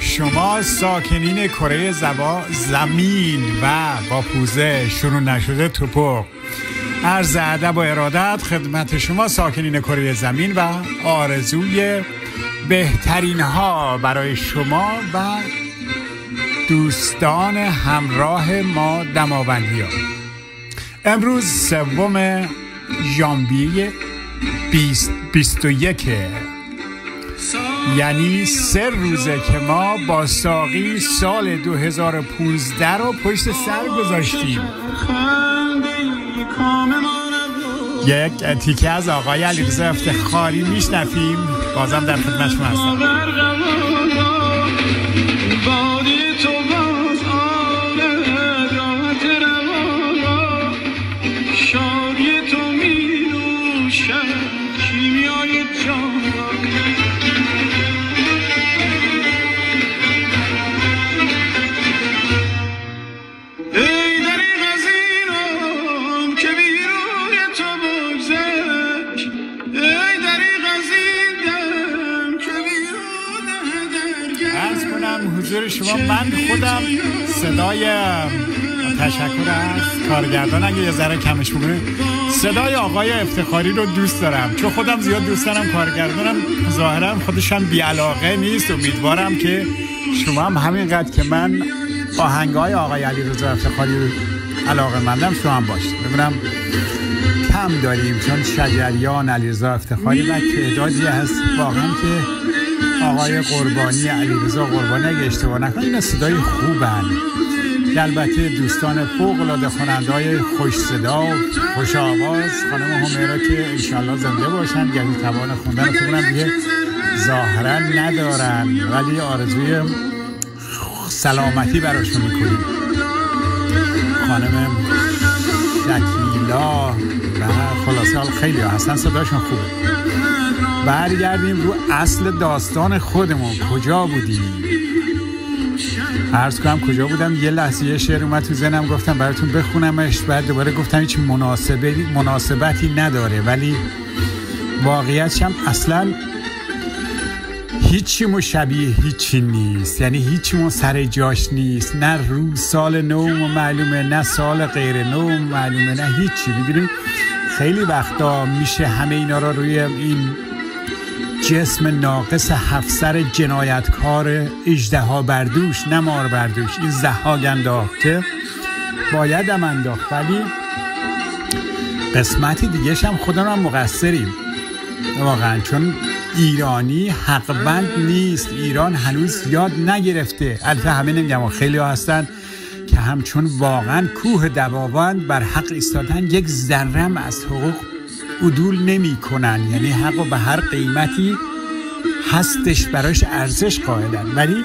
شما ساکنین کره زبا زمین و با پوزه شروع نشده توپق عرض ادب و ارادت خدمت شما ساکنین کره زمین و آرزوی بهترین ها برای شما و دوستان همراه ما دماوندی ها امروز سوم ژانویه بیست و یکه یعنی سه روزه که ما با ساقی سال 2015 رو پشت سر گذاشتیم. یک تیکه از آقای علیرضا افتخاری میشنفیم بازم در خدمت شما هستم. شما من خودم صدای تشکر از کارگردان. اگه یه ذره کمش بکنه صدای آقای افتخاری رو دوست دارم. چون خودم زیاد دوست دارم کارگردانم. ظاهرا خودشم بیعلاقه نیست. امیدوارم که شما هم همینقدر که من آهنگای آقای علی رضا افتخاری رو علاقه مندم شما هم باشید. ببینم کم داریم چون شجریان علی رضا افتخاری و تعدادی هست واقعا که آقای قربانی علیرضا قربانی اگه اشتباه نکنم این صدای خوبن. البته دوستان فوق العاده خواننده های خوش صدا و خوش آواز خانم همیرا که انشالله زنده باشن یعنی توان خوندن خوبن دیگه ظاهرا ندارن. ولی آرزوی سلامتی براشون می‌کنیم. خانم شکیلا و خلاصه خیلی هستن صداشون خوبه. برگردیم رو اصل داستان خودمون. کجا بودیم؟ عرض کنم کجا بودم؟ یه لحظه یه شعر اومد تو زنم گفتم براتون بخونمش. بعد دوباره گفتم هیچ مناسبتی, مناسبتی نداره. ولی واقعیتش هم اصلا هیچی مو شبیه هیچی نیست. یعنی هیچی مو سر جاش نیست. نه رو سال نو معلومه نه سال غیر نو معلومه نه هیچی. می‌دونی؟ خیلی وقتا میشه همه اینا را روی این جسم ناقص هفسر جنایتکار اجدها بردوش نمار بردوش. این زهاگ انداخته. بایدم انداخت ولی قسمتی دیگه هم خودم هم مقصریم. واقعا چون ایرانی حقبند نیست. ایران هنوز یاد نگرفته. البته همه نمیگم خیلی ها هستن که همچون واقعا کوه دباوند بر حق ایستادن یک ذرم از حقوق عدول نمی کنن. یعنی حق به هر قیمتی هستش براش ارزش قائلن. ولی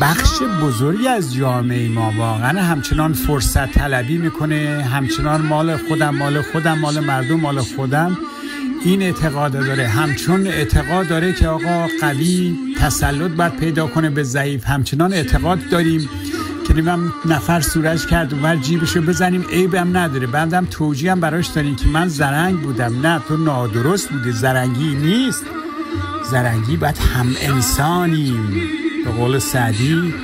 بخش بزرگی از جامعه ما واقعا همچنان فرصت طلبی می‌کنه. همچنان مال خودم مال خودم مال مردم مال خودم این اعتقاد داره. همچون اعتقاد داره که آقا قوی تسلط باید پیدا کنه به ضعیف. همچنان اعتقاد داریم که نمیم نفر سورج کرد. و جیبشو بزنیم عیبم نداره. بعدم توجیه هم براش داریم که من زرنگ بودم. نه تو نادرست بودی. زرنگی نیست. زرنگی باید هم انسانیم. به قول سعدی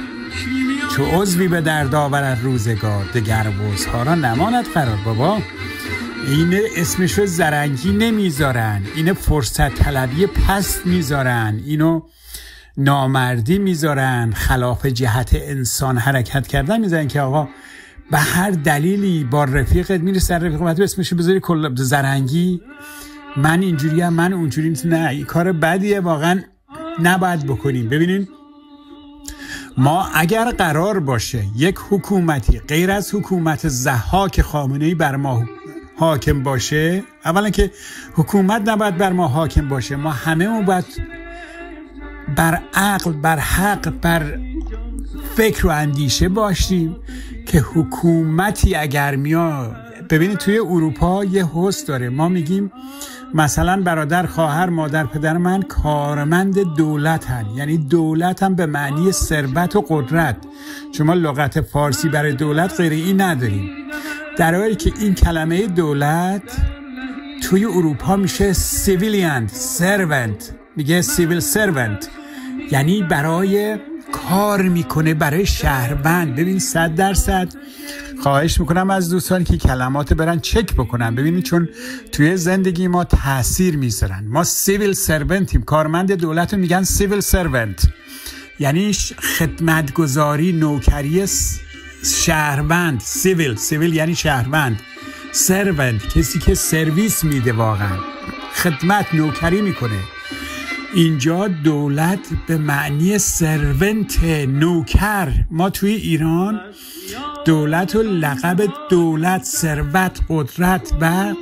چو عضوی به درد آورد روزگار دگر ها را نماند قرار. بابا این اسمشو زرنگی نمی‌ذارن. این فرصت طلبی پست می‌ذارن. اینو نامردی می‌ذارن خلاف جهت انسان حرکت کردن می‌ذارن که آقا به هر دلیلی با رفیقت میره سر رفیق اسمشو بذاری کل زرنگی. من اینجوری هم من اونجوری نه این کار بدیه. واقعا نباید بکنیم. ببینین ما اگر قرار باشه یک حکومتی غیر از حکومت زحاک خامنه ای بر ما حاکم باشه اولا که حکومت نباید بر ما حاکم باشه. ما همه ما باید بر عقل بر حق بر فکر و اندیشه باشیم که حکومتی اگر میاد. ببینید توی اروپا یه حس داره. ما میگیم مثلا برادر خواهر مادر پدر من کارمند دولت هن. یعنی دولت هم به معنی ثروت و قدرت. شما لغت فارسی برای دولت غیر این نداریم. در حالی که این کلمه دولت توی اروپا میشه civilian servant میگه civil servant یعنی برای کار می‌کنه برای شهروند. ببین صد درصد. خواهش می‌کنم از دوستان که کلمات برن چک بکنن. ببینید چون توی زندگی ما تاثیر می‌ذارن. ما civil servant یم کارمند دولت رو میگن civil servant یعنی خدمتگذاری نوکری شهروند. سیویل سیویل یعنی شهروند. سرونت کسی که سرویس میده واقعا. خدمت نوکری می‌کنه. اینجا دولت به معنی سرونت نوکر. ما توی ایران دولت و لقب دولت ثروت قدرت و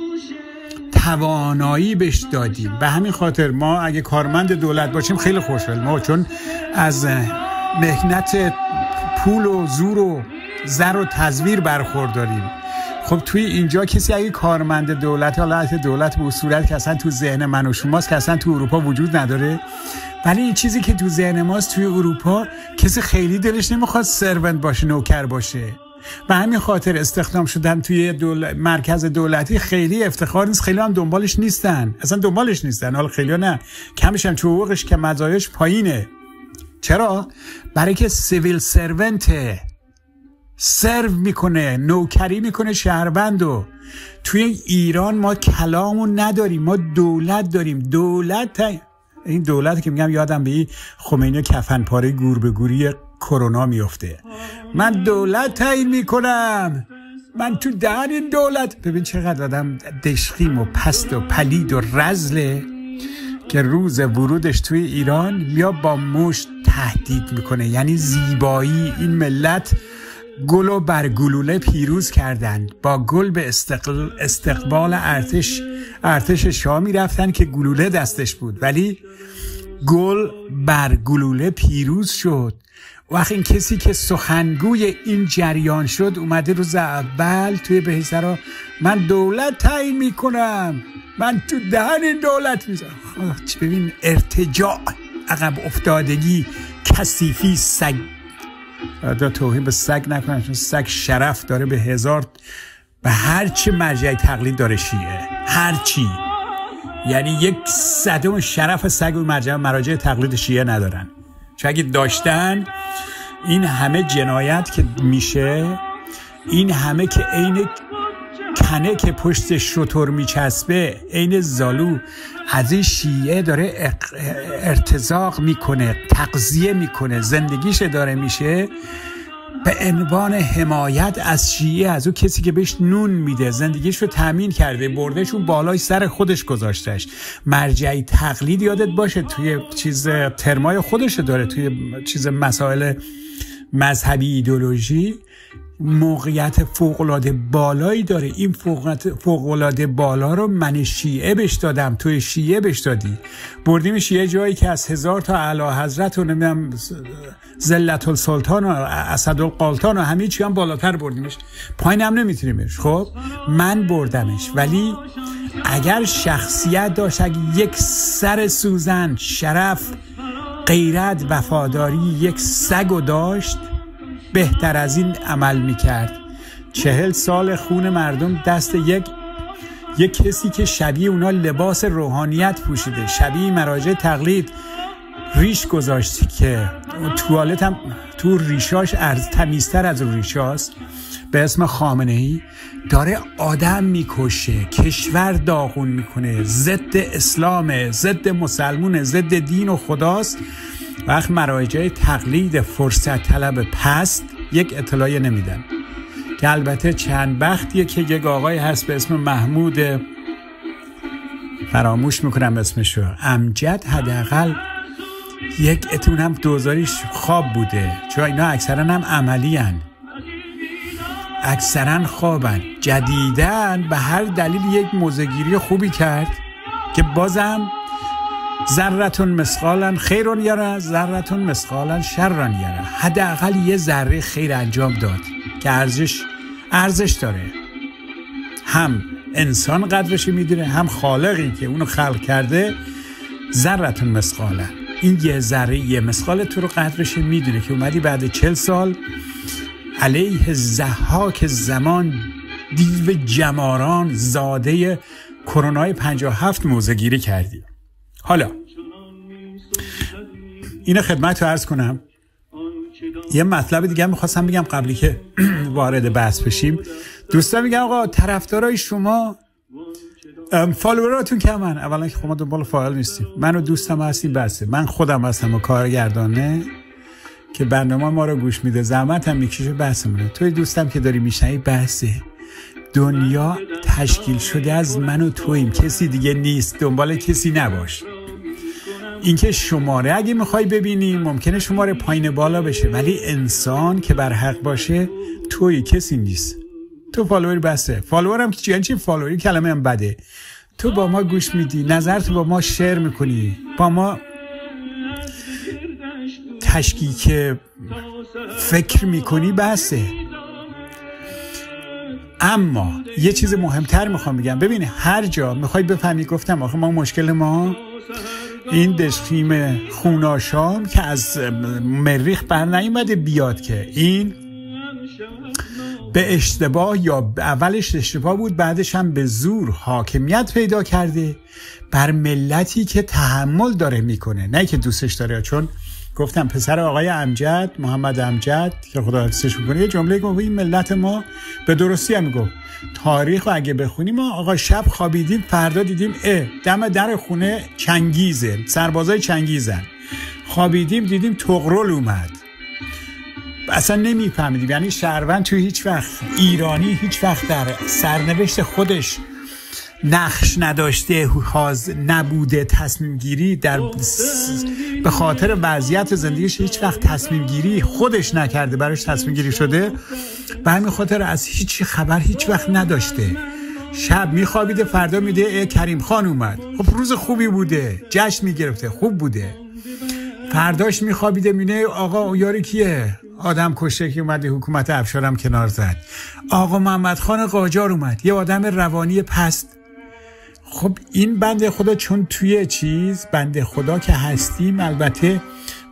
توانایی بهش دادیم. به همین خاطر ما اگه کارمند دولت باشیم خیلی خوشحال ما چون از مهنت پول و زور و زر و تزویر برخورداریم. خب توی اینجا کسی اگه کارمند دولت حالا دولت به صورت که اصلا تو ذهن من و شماست که اصلا تو اروپا وجود نداره. ولی این چیزی که تو ذهن ماست توی اروپا کسی خیلی دلش نمی‌خواد سرونت باشه نوکر باشه. و همین خاطر استخدام شدن توی دول... مرکز دولتی خیلی افتخار نیست. خیلی هم دنبالش نیستن. اصلا دنبالش نیستن. حالا خیلی نه. کمش هم حقوقش که مزایش پایینه. چرا؟ برای که سیویل سرونته سرو می‌کنه نوکری می‌کنه شهروند و توی ایران ما کلامو نداریم ما دولت داریم. دولت این دولت که میگم یادم به خمینی کفن پاره گور به گوری کرونا میفته من دولت تعیین می‌کنم. من تو دهن این دولت. ببین چقدر آدم دشخیم و پست و پلید و رزله که روز ورودش توی ایران یا با مشت تهدید می‌کنه. یعنی زیبایی این ملت گل و بر گلوله پیروز کردند. با گل به استقبال ارتش ارتش شاه می‌رفتن که گلوله دستش بود. ولی گل بر گلوله پیروز شد. وقت این کسی که سخنگوی این جریان شد اومده روز اول توی بهیسرا من دولت تعیین می‌کنم. من تو دهن دولت می‌زنم ببین ارتجاع عقب افتادگی کسیفی سگ دا توهین به سگ نکنن چون سگ شرف داره به هزار به هر چی مرجع تقلید داره شیعه. هر چی. یعنی یک صدم شرف سگ و مرجع مراجع تقلید شیعه ندارن. چون اگه داشتن این همه جنایت که میشه این همه که عین کنه که پشت شطور میچسبه عین زالو از این شیعه داره ارتزاق می‌کنه تقضیه می‌کنه زندگیش داره میشه. به عنوان حمایت از شیعه از او کسی که بهش نون میده زندگیش رو تامین کرده بردهشون بالای سر خودش گذاشتش مرجعی تقلید یادت باشه توی چیز ترمای خودش داره توی چیز مسائل مذهبی ایدولوژی موقعیت فوقلاده بالایی داره. این فوقلاده بالا رو من شیعه بش دادم. توی شیعه بش دادی. بردیم شیعه جایی که از هزار تا علا حضرت و نمیم زلت السلطان و اسد القالتان و همه هم بالاتر بردیمش. پایین هم نمیتونیمش. خب من بردمش. ولی اگر شخصیت داشت اگر یک سر سوزن شرف غیرت وفاداری یک سگ و داشت بهتر از این عمل می‌کرد. چهل سال خون مردم دست یک یک کسی که شبیه اونا لباس روحانیت پوشیده شبیه مراجع تقلید ریش گذاشتی که توالت هم تو ریشاش ارز تمیزتر از ریشاست. به اسم خامنه ای داره آدم می‌کشه کشور داغون می‌کنه ضد اسلام ضد مسلمون ضد دین و خداست. وقت مراجع تقلید فرصت طلب پست یک اطلاعی نمیدن. که البته چند بختیه که یک آقای هست به اسم محمود فراموش می‌کنم اسمشو. امجد حداقل یک اتون هم دوزاریش خواب بوده. چون اینا اکثرا هم عملی هن. اکثرا خوابن. جدیدن به هر دلیل یک موزگیری خوبی کرد که بازم ذرتون مسقالن خیرون یاره ذرتون مسقالن شران یاره. حداقل یه ذره خیر انجام داد که ارزش ارزش داره. هم انسان قدرش می‌دونه هم خالقی که اونو خلق کرده ذرتون مسقالن این یه ذره یه مسقال تو رو قدرش می‌دونه که اومدی بعد چل سال علیه زحاک زمان دیو جماران زاده کرونای 57 موزه گیری کردی. حالا اینو خدمت رو عرض کنم. یه مطلب دیگه می‌خواستم بگم قبلی که وارد بحث بشیم. دوستان میگم آقا طرفدارای شما فالووراتون کمن. اولا که خب دنبال فایل نیستیم. من و دوستم هستیم بسه. من خودم هستم و کارگردانه که برنامه ما رو گوش میده. زحمت هم می‌کشه بحثمونه. توی دوستم که داری میشنی بحثه دنیا تشکیل شده از من و تویم. کسی دیگه نیست. دنبال کسی نباش. اینکه شماره اگه می‌خوای ببینی ممکنه شماره پایین بالا بشه. ولی انسان که بر حق باشه توی کسی نیست. تو follower ی بسته. follower هم که یعنی چی follower ی؟ کلمه هم بده. تو با ما گوش میدی. نظر تو با ما share می‌کنی. با ما تشکیک فکر می‌کنی بسه اما یه چیز مهمتر می‌خوام بگم. ببینه هر جا می‌خوای بفهمی گفتم آخه ما مشکل ما این دشخیم خوناشام که از مریخ بر نیومده بیاد که این به اشتباه یا اولش اشتباه بود بعدش هم به زور حاکمیت پیدا کرده بر ملتی که تحمل داره می‌کنه. نه که دوستش داره چون گفتم پسر آقای امجد محمد امجد که خدا حفظش می‌کنه یه جمله گفت این ملت ما به درستی هم گفت تاریخ رو اگه بخونیم ما آقا شب خوابیدیم فردا دیدیم اه دم در خونه چنگیزه سربازای چنگیزن. خوابیدیم دیدیم تغرل اومد. اصلا نمیفهمیدیم یعنی شهروند توی هیچ وقت ایرانی هیچ وقت در سرنوشت خودش نقش نداشته حاز نبوده تصمیم گیری در به خاطر وضعیت زندگیش هیچ وقت تصمیم گیری خودش نکرده براش تصمیم گیری شده. به همین خاطر از هیچ خبر هیچ وقت نداشته. شب میخوابیده فردا میده کریم خان اومد. خب روز خوبی بوده جشن می‌گرفته خوب بوده. فرداش میخوابیده مینه آقا یاری کیه؟ آدم کشته که اومده حکومت افشارم کنار زد. آقا محمد خان قاجار اومد یه آدم روانی پست خب این بنده خدا چون توی چیز بنده خدا که هستیم البته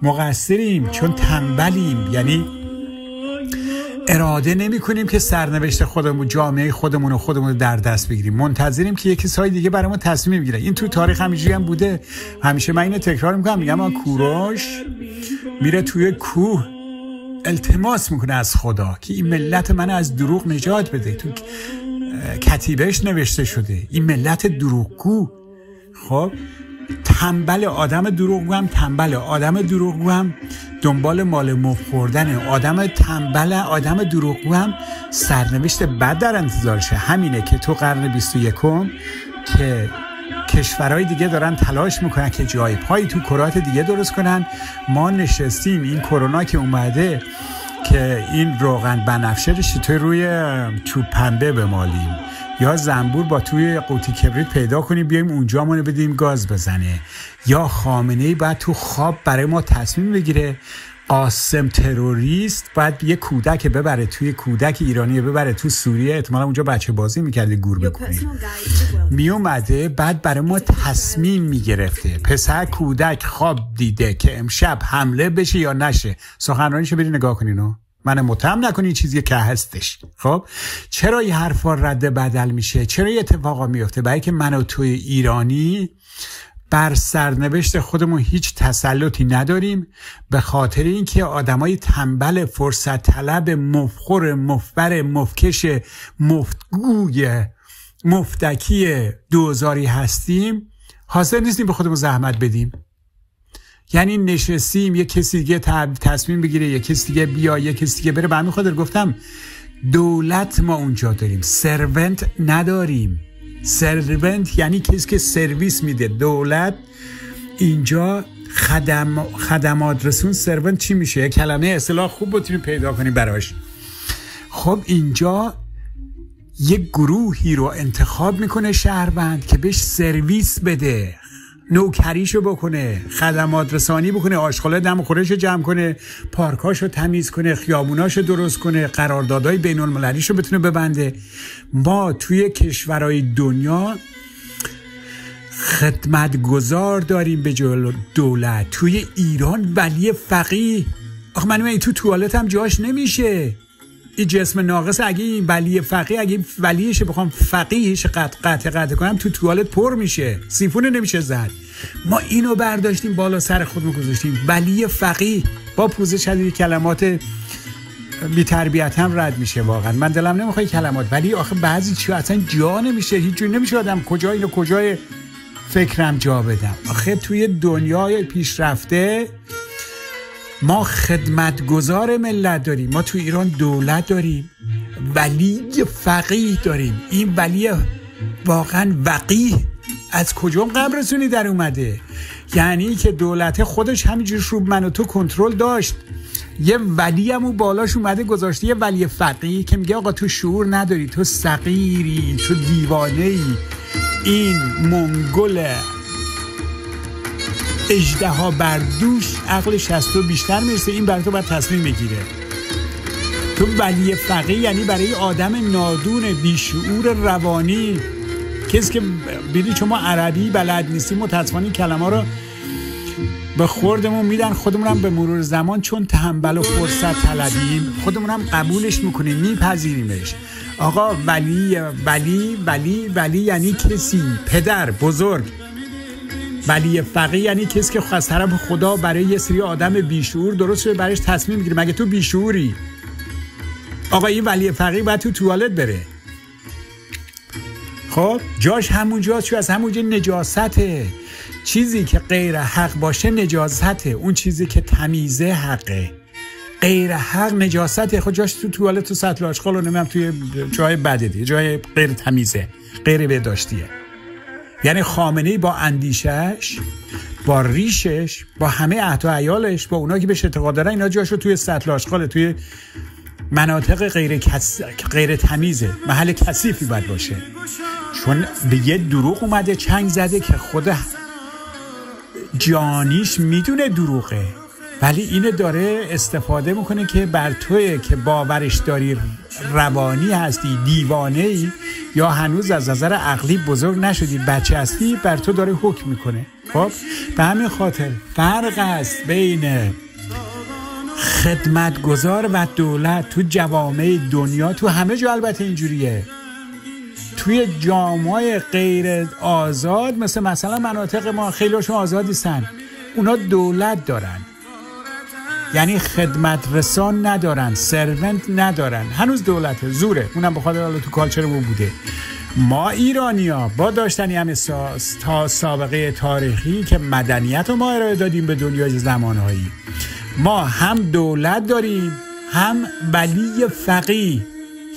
مقصریم چون تنبلیم. یعنی اراده نمی کنیم که سرنوشت خودمون جامعه خودمون و خودمون در دست بگیریم. منتظریم که یکی سای دیگه برای ما تصمیم می‌گیره این تو تاریخ همینجوری هم بوده. همیشه من اینو تکرار می‌کنم. میگم کوروش میره توی کوه التماس می‌کنه از خدا که این ملت من از دروغ نجات بده. تو کتیبهش نوشته شده. این ملت دروغگو. خب تنبل آدم دروغگو هم تنبل آدم دروغگو هم. دنبال مال مف خوردن آدم تنبل آدم دروغگو هم. سرنوشت بد در انتظارشه همینه که تو قرن 21 که کشورهای دیگه دارن تلاش می‌کنن که جای پایی تو کرات دیگه درست کنن. ما نشستیم. این کرونا که اومده که این روغن بنفشه رو توی روی چوب پنبه بمالیم؟ یا زنبور با توی قوطی کبریت پیدا کنیم بیایم اونجا مونه بدیم گاز بزنه. یا خامنه ای باید تو خواب برای ما تصمیم بگیره قاسم تروریست باید یه کودک ببره توی کودک ایرانی ببره تو سوریه. احتمالا اونجا بچه بازی می‌کرده گور بکنیم میومده بعد برای ما تصمیم می‌گرفته. پسر کودک خواب دیده که امشب حمله بشه یا نشه. سخنرانیشو بری نگاه کنینو من متهم نکنی چیزی که هستش. خب؟ چرا یه حرفا رد بدل میشه؟ چرا یه اتفاقا میفته؟ برای که من و توی ایرانی بر سرنوشت خودمون هیچ تسلطی نداریم به خاطر اینکه آدمای تنبل فرصت طلب مفخور مفبر مفکش مفتگوی مفتکی دوزاری هستیم حاضر نیستیم به خودمون زحمت بدیم. یعنی نشستیم یه کسی دیگه تصمیم بگیره یه کسی دیگه بیا یه کسی دیگه بره. به همین خاطر گفتم دولت ما اونجا داریم سرونت نداریم. سرونت یعنی کسی که سرویس میده دولت. اینجا خدم خدمات رسون سرونت چی میشه؟ کلمه اصطلاح خوب بتونیم پیدا کنیم براش. خب اینجا یک گروهی رو انتخاب می‌کنه شهروند که بهش سرویس بده. نوکریشو بکنه خدمات رسانی بکنه آشغال دم خورش جمع کنه پارکاشو تمیز کنه خیابوناشو درست کنه قراردادهای بین المللیشو بتونه ببنده. ما توی کشورهای دنیا خدمت گذار داریم به دولت. توی ایران ولی فقیه. آخه من تو توالت هم جاش نمیشه. این جسم ناقص اگه این ولی فقیه اگه ولیش بخوام فقیهش قطع قطع قطع کنم تو توالت پر میشه. سیفون نمیشه زد. ما اینو برداشتیم بالا سر خودمون گذاشتیم. ولی فقیه با پوزه شدید کلمات بی تربیت هم رد میشه واقعا. من دلم نمی‌خوای کلمات. ولی آخه بعضی چی اصلا جا نمیشه. هیچ نمیشه آدم کجا اینو کجای فکرم جا بدم. آخه توی دنیای پیشرفته ما خدمتگزار ملت داریم. ما تو ایران دولت داریم. ولی فقیه داریم. این ولی واقعا وقیه. از کجا قبرسونی در اومده؟ یعنی که دولت خودش همینجور رو من و تو کنترل داشت. یه ولی هم بالاش اومده گذاشته. یه ولی فقیه که میگه آقا تو شعور نداری. تو سقیری تو دیوانه ای این منگل اجده ها بردوش عقلش از تو بیشتر می‌رسه. این برای تو باید تصمیم بگیره. تو ولی فقیه یعنی برای آدم نادون بیشعور روانی. کسی که بیدی شما عربی بلد نیستی متاسفانه کلمه رو به خوردمون میدن. خودمون به مرور زمان چون تنبل و فرصت طلبیم خودمون هم قبولش می‌کنیم میپذیریمش. آقا ولی ولی ولی ولی یعنی کسی پدر بزرگ. ولی فقیه یعنی کسی که از طرف خدا برای یه سری آدم بیشعور درست شده برایش تصمیم می‌گیره. مگه تو بیشعوری؟ آقا این ولی فقیه باید تو توالت بره. خب جاش همونجا چون از همونجا نجاسته. چیزی که غیر حق باشه نجاسته. اون چیزی که تمیزه حقه. غیر حق نجاسته. خود جاش تو توالت تو سطل آشغال و نمیم توی جای بده دیگه جای غیر تمیزه غیر بهداشتیه. یعنی خامنه با اندیشش با ریشش با همه عهد و عیالش با اونا که بهش اعتقاد دارن اینا جاشو توی سطل آشغال توی مناطق غیر, کس... غیر تمیزه. محل کثیفی باید باشه. چون به یه دروغ اومده چنگ زده که خود جانیش می‌دونه دروغه. ولی اینو داره استفاده می‌کنه که بر توی که باورش داری روانی هستی دیوانه ای یا هنوز از نظر عقلی بزرگ نشدی بچه هستی بر تو داره حکم می‌کنه. خب به همین خاطر فرق است بین خدمتگزار و دولت تو جوامع دنیا تو همه جا البته اینجوریه. توی جامعه غیر آزاد مثل مثلا مناطق ما خیلیشون آزادی سن اونا دولت دارن. یعنی خدمت رسان ندارن سرونت ندارن. هنوز دولته زوره. اونم بخاطر حالا تو کالچرمون بوده. ما ایرانیا با داشتنی هم تا سابقه تاریخی که مدنیت رو ما ارائه دادیم به دنیای زمانهایی. ما هم دولت داریم هم ولی فقی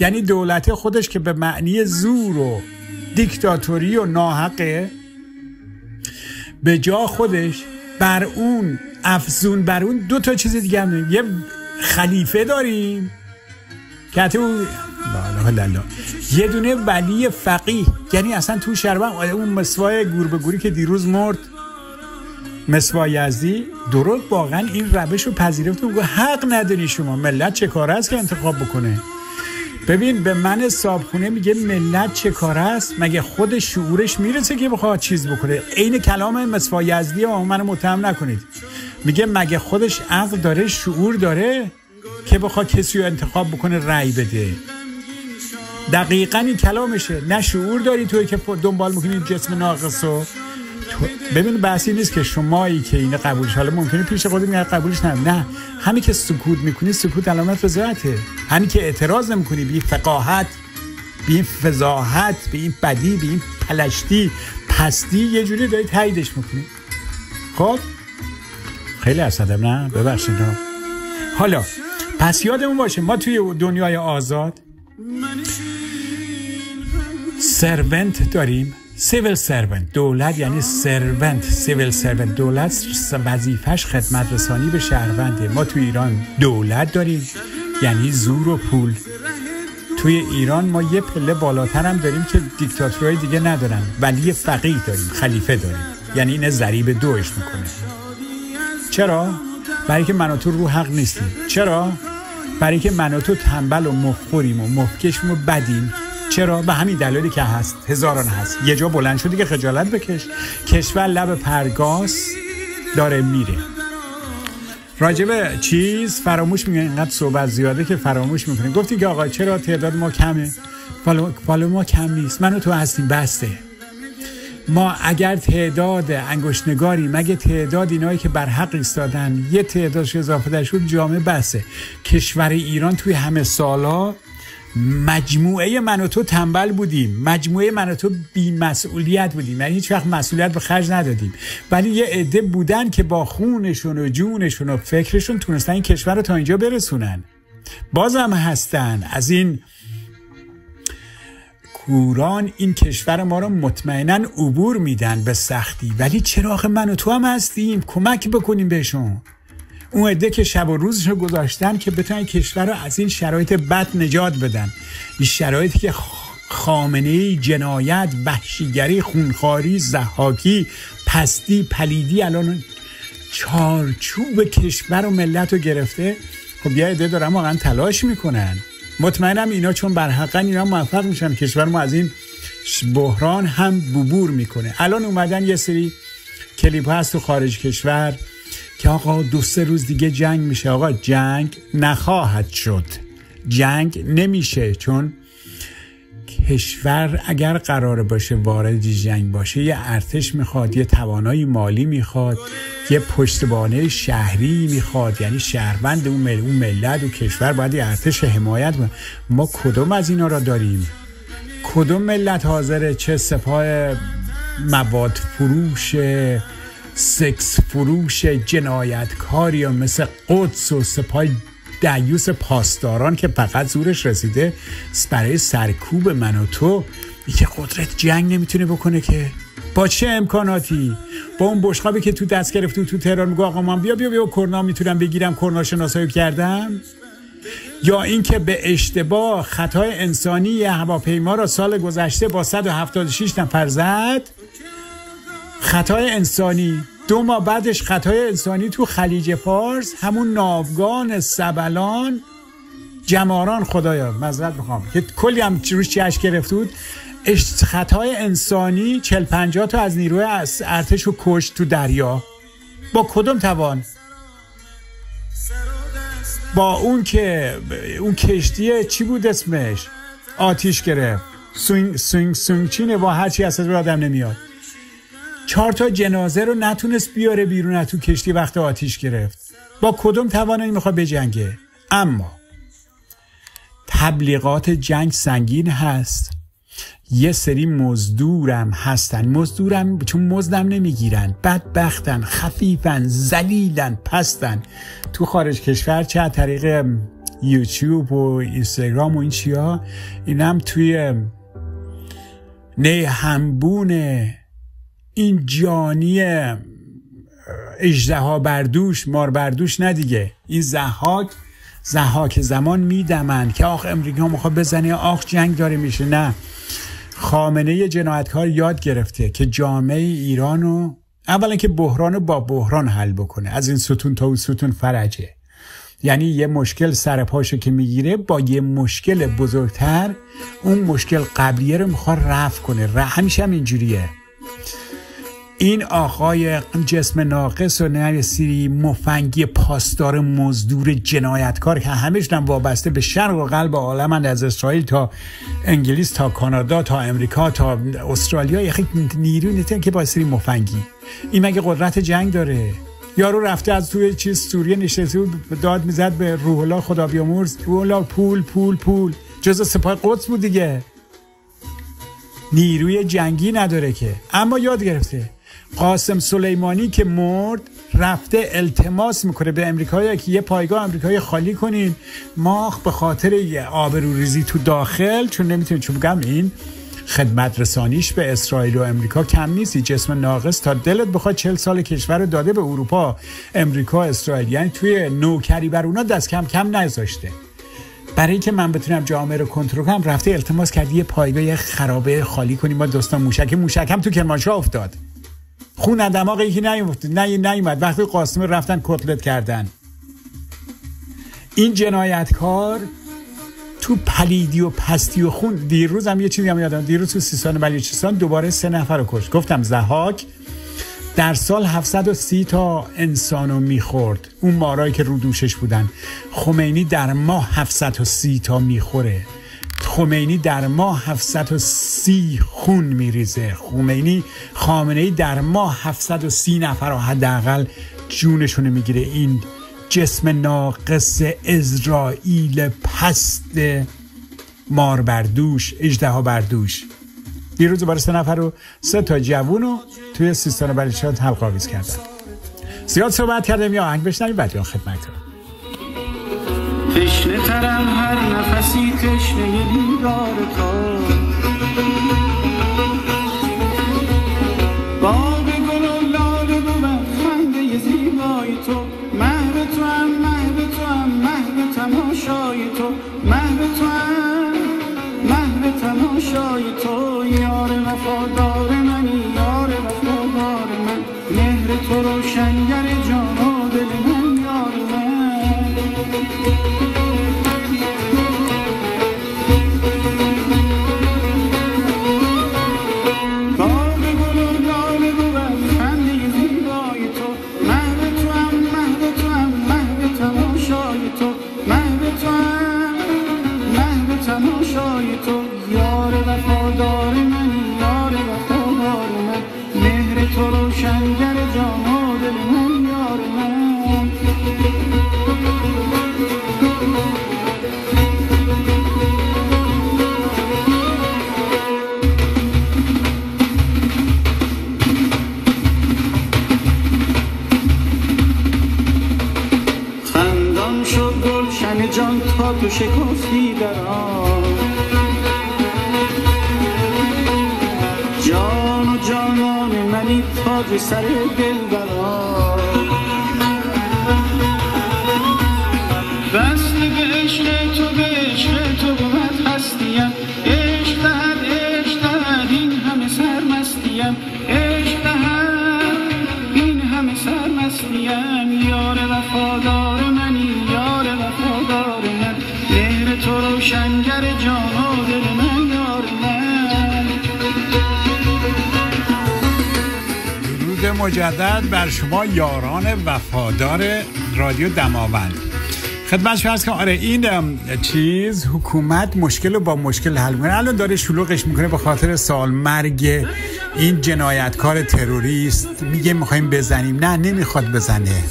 یعنی دولت خودش که به معنی زور و دیکتاتوری و ناحقه به جا خودش بر اون افزون بر اون دو تا چیز دیگه هم داریم. یه خلیفه داریم که اون یه دونه ولی فقیه. یعنی اصلا تو شربن اون مسوای گور به گوری که دیروز مرد. مسوا یزدی درست واقعا این روش رو پذیرفت. و حق نداری شما ملت چه کار است که انتخاب بکنه؟ ببین به من صابخونه میگه ملت چه کار است؟ مگه خود شعورش می‌رسه که بخواد چیز بکنه؟ عین کلام مسوا یزدی و منو متهم نکنید. میگه مگه خودش عقل داره شعور داره که بخواد کسی رو انتخاب بکنه رأی بده؟ دقیقا این کلامشه. نه شعور داری توی که دنبال می‌کنی جسم ناقصو ببین بحثی نیست که شمایی که این قبولش. حالا ممکنه پیش خودت میگه قبولش نه نه. همین که سکوت می‌کنی سکوت علامت فضاحته همین که اعتراض نمی‌کنی بی فقاهت بی این فضاحت به این بدی به این پلشتی پستی یه جوری داری تاییدش می‌کنی. خب؟ خیلی اسدم نه؟ ببخشید. حالا پس یادمون باشه ما توی دنیای آزاد سرونت داریم. سیویل سرونت دولت یعنی سرونت سیویل سرونت دولت وظیفش خدمت رسانی به شهرونده. ما تو ایران دولت داریم. یعنی زور و پول. توی ایران ما یه پله بالاتر هم داریم که دیکتاتورهای دیگه ندارن. ولی فقیه داریم. خلیفه داریم. یعنی این ضریب دوش می‌کنه. چرا؟ برای که من و تو رو حق نیستیم. چرا؟ برای که من و تو تنبل و مخوریم و مفکشیم و بدیم. چرا؟ به همین دلیلی که هست. هزاران هست. یه جا بلند شدی که خجالت بکش. کشور لب پرگاس داره میره. راجبه چیز فراموش میگن اینقدر صحبت زیاده که فراموش می‌کنه گفتی که آقا چرا تعداد ما کمه؟ فالو, ما کم نیست. منو تو هستیم. بسته. ما اگر تعداد انگشتنگاری مگه تعداد اینایی که بر حق ایستادن یه تعدادش اضافه در شد جامعه بسه کشور ایران توی همه سالا مجموعه من و تو تنبل بودیم. مجموعه من و تو بیمسئولیت بودیم. یعنی هیچ وقت مسئولیت به خرج ندادیم. ولی یه عده بودن که با خونشون و جونشون و فکرشون تونستن این کشور رو تا اینجا برسونن. بازم هستن. از این کوران این کشور ما رو مطمئنا عبور میدن به سختی. ولی چراغ من و تو هم هستیم. کمک بکنیم بهشون. اون عده که شب و روزش رو گذاشتن که بتونن کشور رو از این شرایط بد نجات بدن. این شرایطی که خامنه جنایت وحشیگری خونخواری زحاکی پستی پلیدی الان چارچوب کشور و ملت رو گرفته. خب یه عده دارن واقعا تلاش می‌کنن. مطمئنم اینا چون برحقن اینا موفق میشن. کشور ما از این بحران هم ببور می‌کنه. الان اومدن یه سری کلیپ هست تو خارج کشور. که آقا دو سه روز دیگه جنگ میشه. آقا جنگ نخواهد شد. جنگ نمیشه چون کشور اگر قرار باشه وارد جنگ باشه یه ارتش می‌خواد یه توانایی مالی می‌خواد یه پشتبانه شهری می‌خواد. یعنی شهروند اون, مل... اون ملت و کشور باید یه ارتش حمایت ما کدوم از اینا را داریم؟ کدوم ملت حاضره؟ چه سپاه مواد فروش سکس فروش جنایتکاری یا مثل قدس و سپاه دیوس پاسداران که فقط زورش رسیده برای سرکوب من و تو که قدرت جنگ نمی‌تونه بکنه که. با چه امکاناتی؟ با اون بشقابی که تو دست گرفت تو تهران میگه آقا من بیا بیا بیا کرنا می‌تونم بگیرم کرنا شناسایی کردم؟ یا اینکه به اشتباه خطای انسانی هواپیما را سال گذشته با 176 نفر زد خطای انسانی. دو ماه بعدش خطای انسانی تو خلیج فارس همون ناوگان سبلان. جماران خدایا مذرت می‌خوام. که کلی هم روش چیش گرفت بود. خطای انسانی چل پنجاه تا از نیروی ارتش و کشت تو دریا. با کدوم توان؟ با اون که اون کشتی چی بود اسمش؟ آتیش گرفت. سوینگ سوینگ سوینگ چینه. با هرچی از آدم نمیاد. چهار تا جنازه رو نتونست بیاره بیرون از تو کشتی وقت آتیش گرفت. با کدوم توانایی می‌خواد بجنگه؟ اما تبلیغات جنگ سنگین هست. یه سری مزدورم هستن. مزدورم چون مزدم نمی‌گیرن. بدبختن خفیفن زلیلن پستن. تو خارج کشور چه طریق یوتیوب و اینستاگرام و این چیا اینم توی نه همبونه این جانی اجده بردوش مار بردوش ندیگه این زحاک زحاک زمان میدمن که آخ امریکا می‌خواد بزنه آخ جنگ داره میشه. نه. خامنه جنایتکار یاد گرفته که جامعه ایرانو اولا که بحران با بحران حل بکنه. از این ستون تا اون ستون فرجه. یعنی یه مشکل سر پاشو که می‌گیره با یه مشکل بزرگتر اون مشکل قبلیه رو می‌خواد رفع کنه. همیشه هم اینجوریه. این آقای جسم ناقص و نه سری مفنگی پاسدار مزدور جنایتکار که همشون وابسته به شرق و قلب عالم از اسرائیل تا انگلیس تا کانادا تا امریکا تا استرالیا یه خیلی نیرو نیستن که با سری مفنگی. این مگه قدرت جنگ داره؟ یارو رفته از توی چیز سوریه نشسته بود داد می‌زد به روح الله خدا بیامرز. روح الله پول پول پول. جز سپاه قدس بود دیگه. نیروی جنگی نداره که. اما یاد گرفته. قاسم سلیمانی که مرد رفته التماس می‌کنه به امریکایی که یه پایگاه امریکایی خالی کنین. ما به خاطر یه ریزی تو داخل چون نمی‌تونیم چون بگم این خدمت رسانیش به اسرائیل و امریکا کم نیستی جسم ناقص تا دلت بخواد چل سال کشور رو داده به اروپا امریکا اسرائیل. یعنی توی نوکری بر اونا دست کم کم نذاشته. برای اینکه من بتونم جامعه رو کنترل کنم رفته التماس کردی یه پایگاه خرابه خالی کنیم ما دوستان موشک موشک هم تو کرمانشاه افتاد. خون دماغ یکی نیومد نه نیومد. وقتی قاسم رفتن کتلت کردن. این جنایتکار تو پلیدی و پستی و خون دیروز هم یه چیزی هم یادم دیروز تو سیستان بلوچستان دوباره سه نفر رو کشت. گفتم زهاک در سال 730 تا انسانو می‌خورد. اون مارایی که رو دوشش بودن. خمینی در ماه 730 تا می‌خوره. خمینی در ماه 730 خون میریزه. خمینی خامنه ای در ماه 730 نفر رو حداقل جونشون می‌گیره. این جسم ناقص اسرائیل پست مار بردوش اجده بردوش. دیروز بار سه نفر رو سه تا جوون رو توی سیستان بلوچستان حلق آویز کردن. زیاد صحبت کردم یا آهنگ بشنویم بعد یا خدمت تشنه ترم هر نفسی تشنه دیدار تو. این همه سرمستیم یار وفادار منی یار وفادار من. مهر تو روشنگر جان و دل من یار من. درود مجدد بر شما یاران وفادار رادیو دماوند. خدمت شما که آره این چیز حکومت مشکل رو با مشکل حل می‌کنه. الان داره شلوغش می‌کنه به خاطر سال مرگ این جنایتکار تروریست. میگه می‌خوایم بزنیم. نه نمی‌خواد بزنه.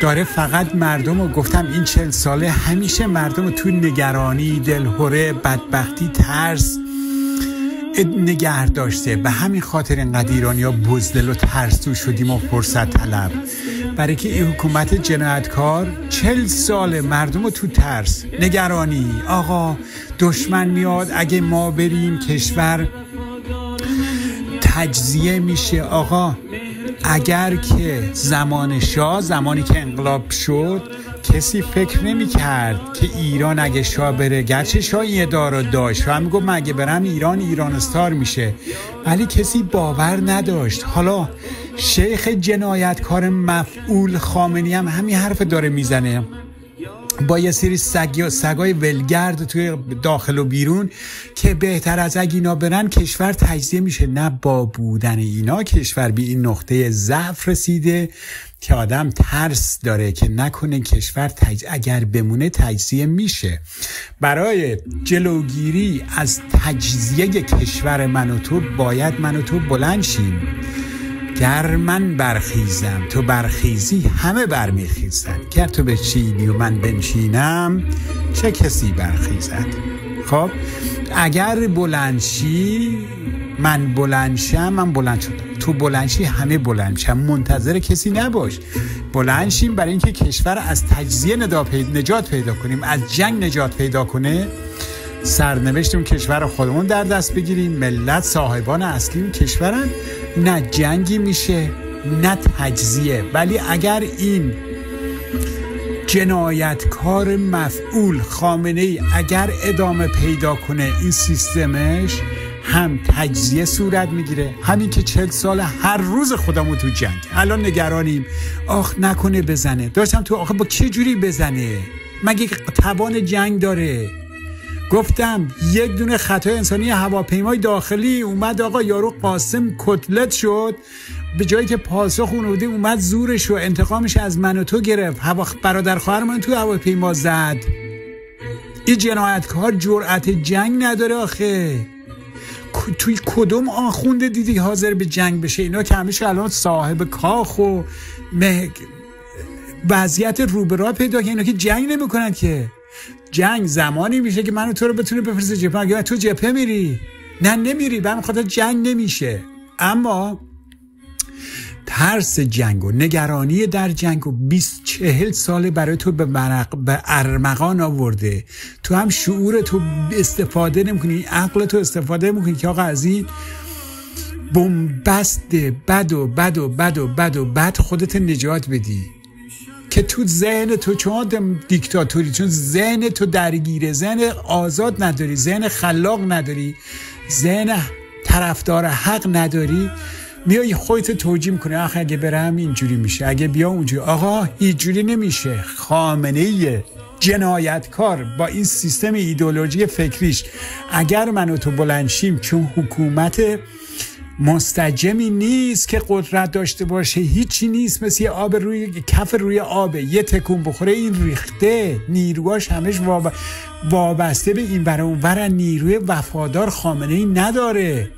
داره فقط مردم رو گفتم این چل ساله همیشه مردم رو تو نگرانی دلهوره بدبختی ترس نگه داشته به همین خاطر اینقدر ایرانی ها بزدل و ترسو شدیم و فرصت طلب. برای که این حکومت جنایتکار چل سال مردم رو تو ترس. نگرانی. آقا دشمن میاد. اگه ما بریم کشور تجزیه میشه. آقا اگر که زمان شاه زمانی که انقلاب شد کسی فکر نمی کرد که ایران اگه شاه بره گرچه شاه این اداره داشت و هم گفت من اگه برم ایران ایران استار میشه. ولی کسی باور نداشت. حالا شیخ جنایتکار مفعول خامنی هم همین حرف داره می‌زنه. با یه سری سگ سگای ولگرد توی داخل و بیرون که بهتر از اگه اینا برن کشور تجزیه میشه. نه با بودن اینا کشور به این نقطه ضعف رسیده. که آدم ترس داره که نکنه کشور تج... اگر بمونه تجزیه میشه. برای جلوگیری از تجزیه کشور من و تو باید من و تو بلند شیم. گر من برخیزم تو برخیزی همه برمیخیزن. گر تو بچینی و من بنشینم چه کسی برخیزد؟ خب اگر بلندشی من بلندشم من بلند شدم. تو بلندشی همه بلند شم منتظر کسی نباش. بلندشیم برای اینکه کشور از تجزیه نجات پیدا کنیم. از جنگ نجات پیدا کنه. سرنوشت اون کشور خودمون در دست بگیریم. ملت صاحبان اصلی اون کشورن. نه جنگی میشه نه تجزیه. ولی اگر این جنایتکار مفعول خامنه ای اگر ادامه پیدا کنه این سیستمش هم تجزیه صورت می‌گیره. همین که چل سال هر روز خودمون تو جنگ. الان نگرانیم. آخ نکنه بزنه. داشتم تو آخه با چه جوری بزنه؟ مگه توان جنگ داره؟ گفتم یک دونه خطای انسانی هواپیمای داخلی اومد آقا یارو قاسم کتلت شد. به جایی که پاسخ اون بوده اومد زورش و انتقامش از من و تو گرفت. هوا برادر خواهر من تو هواپیما زد. این جنایتکار جرأت جنگ نداره آخه. توی کدوم آخونده دیدی حاضر به جنگ بشه؟ اینا که همیشه الان صاحب کاخ و وضعیت روبرا پیدا که اینا که جنگ نمی‌کنن که. جنگ زمانی میشه که منو تو رو بتونه بفرسته جبهه اگه تو جبهه میری؟ نه نمیری. به خاطر جنگ نمیشه. اما ترس جنگ و نگرانی در جنگ و 20 چهل سال برای تو به, مرق به ارمغان آورده. تو هم شعور تو استفاده نمی‌کنی عقل تو استفاده نمی‌کنی که آقا از این بومبست بد و بد و بد و بد و بد خودت نجات بدی. که تو ذهن تو چون دیکتاتوری چون ذهن تو درگیره ذهن آزاد نداری ذهن خلاق نداری ذهن طرفدار حق نداری میای خودت توجیه می‌کنه آخه اگه برم اینجوری میشه. اگه بیا اونجوری. آقا اینجوری نمیشه. خامنه جنایتکار با این سیستم ایدولوژی فکریش. اگر من و تو بلنشیم چون حکومت مستجمی نیست که قدرت داشته باشه هیچی نیست. مثل یه آب روی کف روی آبه. یه تکون بخوره این ریخته. نیروهاش همش وابسته به این برای اون نیروی وفادار خامنه ای نداره.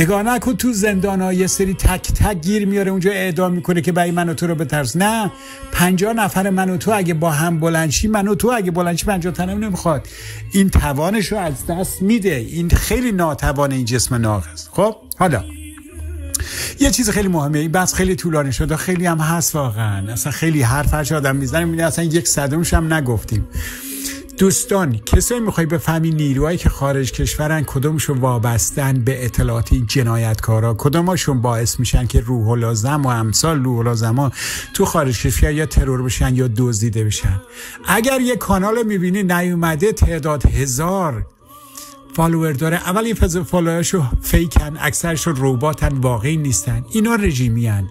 نگاه نکن تو زندان ها یه سری تک تک گیر میاره اونجا اعدام می‌کنه که برای من و تو رو بترس. نه پنجاه نفر من و تو اگه با هم بلنشی من و تو اگه بلنشی پنجاه تنم نمی‌خواد. این توانش رو از دست میده. این خیلی ناتوان این جسم ناقص. خب حالا. یه چیز خیلی مهمه این بحث خیلی طولانی شده خیلی هم هست واقعا. اصلا خیلی حرفش آدم می‌زنه میده اصلا یک صدمش هم نگفتیم. دوستان کسایی می‌خوای بفهمی نیروهایی که خارج کشورن کدومشون وابستن به اطلاعات این جنایتکارا؟ کدومشون باعث میشن که روح‌الله زم و امثال روح‌الله زم تو خارج کشور یا ترور بشن یا دزدیده بشن؟ اگر یه کانال می‌بینی نیومده تعداد هزار follower داره. اول این follower شو fake ن اکثرشون روباتن واقعی نیستن. اینا رژیمیان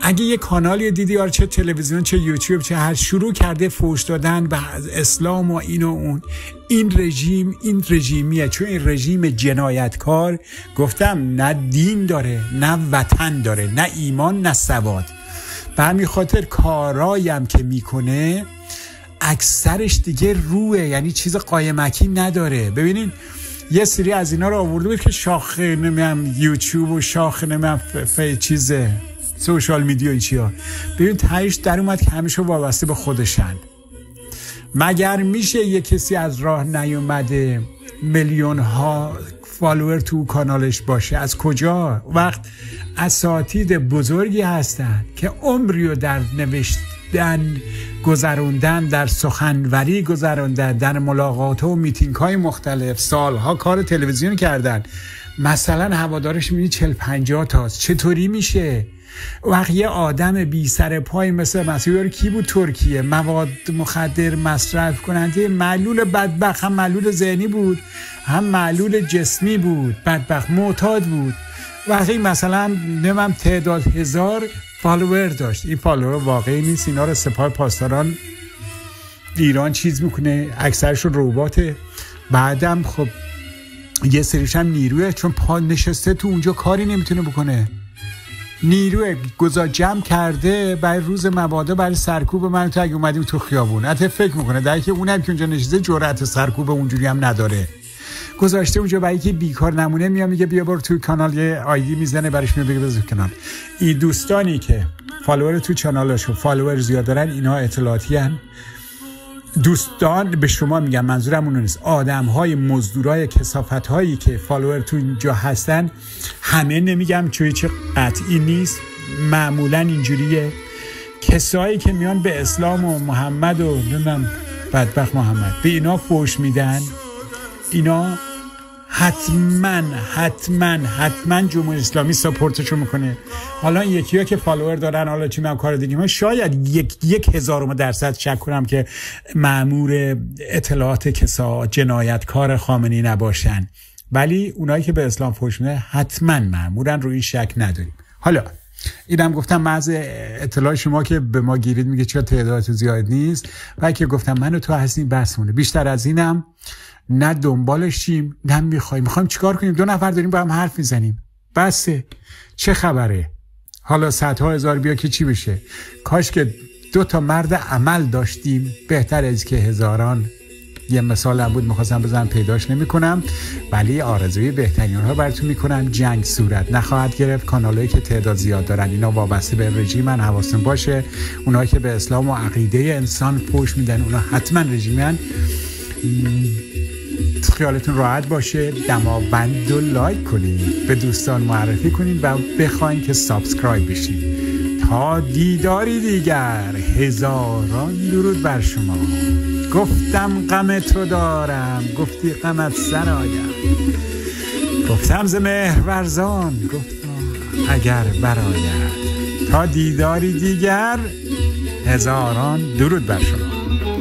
اگه یه کانالی دیدی آره چه تلویزیون چه یوتیوب چه هر شروع کرده فوش دادن به اسلام و این و اون. این رژیم این رژیمیه. چون این رژیم جنایتکار گفتم نه دین داره نه وطن داره نه ایمان نه سواد. به همین خاطر کارایم که می‌کنه اکثرش دیگه روه. یعنی چیز قایمکی نداره. ببینین یه سری از اینا رو آورده بود که شاخ نمیم یوتیوب و شاخ نمیم فی چیزه سوشال میدیا چیا ببین تایش در اومد که همیشه وابسته به خودشن. مگر میشه یه کسی از راه نیومده میلیون ها follower تو کانالش باشه؟ از کجا؟ وقت اساتید بزرگی هستن که عمری رو در نوشتن گذروندن در سخنوری گذروندن در ملاقات و میتینگ های مختلف سالها کار تلویزیون کردن. مثلا هوادارش می‌بینی چل پنجاه تاست. چطوری میشه؟ وقت یه آدم بی سر پای مثل مسیح کی بود ترکیه؟ مواد مخدر مصرف کننده معلول بدبخ هم معلول ذهنی بود هم معلول جسمی بود. بدبخ معتاد بود. وقتی مثلا نمیم تعداد هزار follower داشت. این follower واقعی نیست. اینا رو سپاه پاسداران ایران چیز می‌کنه. اکثرشون روباته بعدم خب یه سریش هم نیروه. چون پا نشسته تو اونجا کاری نمی‌تونه بکنه. نیروی گذا جمع کرده. برای روز مبادا برای سرکوب من تو اگه اومدیم تو خیابون. حتی فکر می‌کنه. در که اونم که اونجا نشسته جرأت سرکوب اونجوری هم نداره. گذاشته اونجا برای که بیکار نمونه میام میگه بیا برو توی کانال یه آیدی می‌زنه برش میگه بذار کانال این دوستانی که فالوور تو کانالشو فالوور زیاد دارن اینا اطلاعاتی هن. دوستان به شما میگم منظورم اون نیست. آدم های مزدورای کسافت هایی که فالوور تو اینجا هستن همه نمیگم چوی چه قطعی نیست معمولا اینجوریه. کسایی که میان به اسلام و محمد و نمی‌دونم محمد به اینا فوش میدن. اینا حتما حتما حتما جمهوری اسلامی ساپورتشو می‌کنه. حالا یکی ها که فالوور دارن حالا چی من کار دیگه شاید یک یک هزارم درصد شک کنم که معمور اطلاعات کسا جنایتکار خامنی نباشن. ولی اونایی که به اسلام فوش میده حتما معمورن روی شک نداریم. حالا اینم گفتم محض اطلاع شما که به ما گیرید میگه چرا تعداد زیاد نیست. و که گفتم من تو هستیم بحث بیشتر از اینم نه دنبالشیم نه می‌خوایم. می‌خوایم چیکار کنیم؟ دو نفر داریم با هم حرف می‌زنیم. بسه. چه خبره؟ حالا صدها هزار بیا که چی بشه؟ کاش که دو تا مرد عمل داشتیم. بهتر از که هزاران. یه مثال هم بود می‌خواستم بزنم پیداش نمی‌کنم. ولی آرزوی بهترین ها براتون می‌کنم. جنگ صورت نخواهد گرفت. کانالایی که تعداد زیاد دارن اینا وابسته به رژیمن حواستون باشه. اونایی که به اسلام و عقیده انسان پوش میدن اونا حتما رژیمن. خیالتون راحت باشه. دماوند و like کنید به دوستان معرفی کنید و بخواین که subscribe بشید تا دیداری دیگر هزاران درود بر شما. گفتم غم تو دارم. گفتی غمت سر آیم. گفتم ز مهرورزان گفتم اگر براید تا دیداری دیگر هزاران درود بر شما.